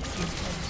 Red team's turret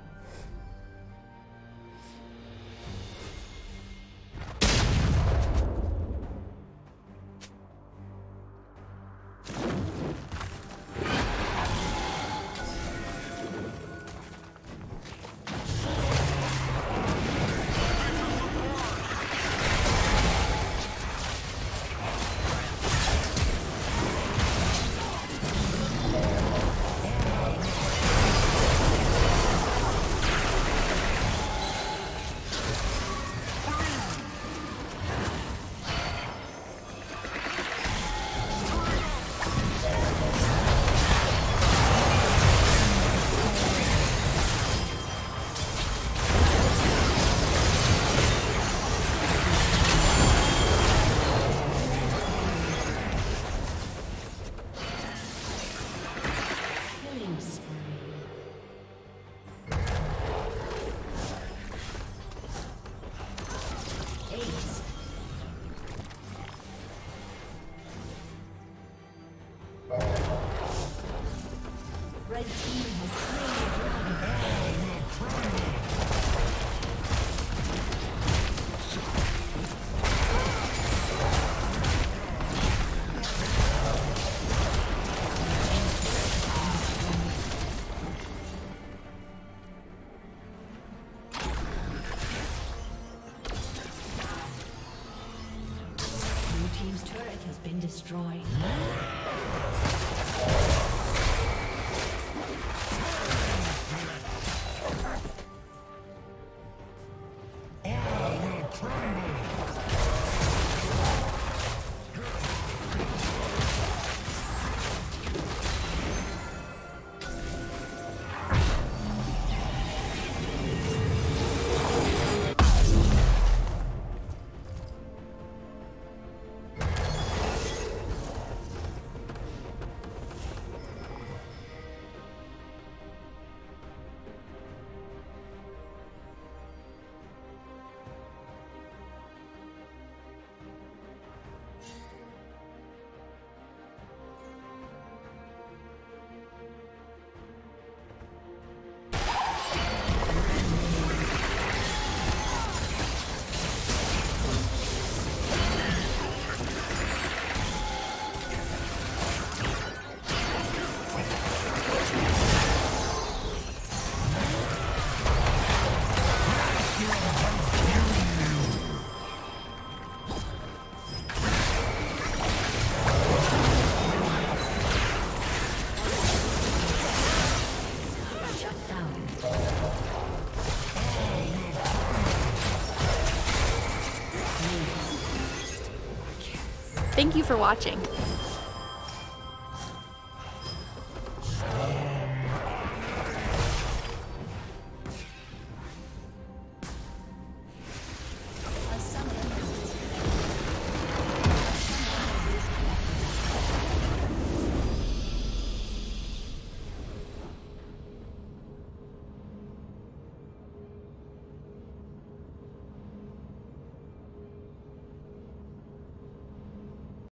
For watching.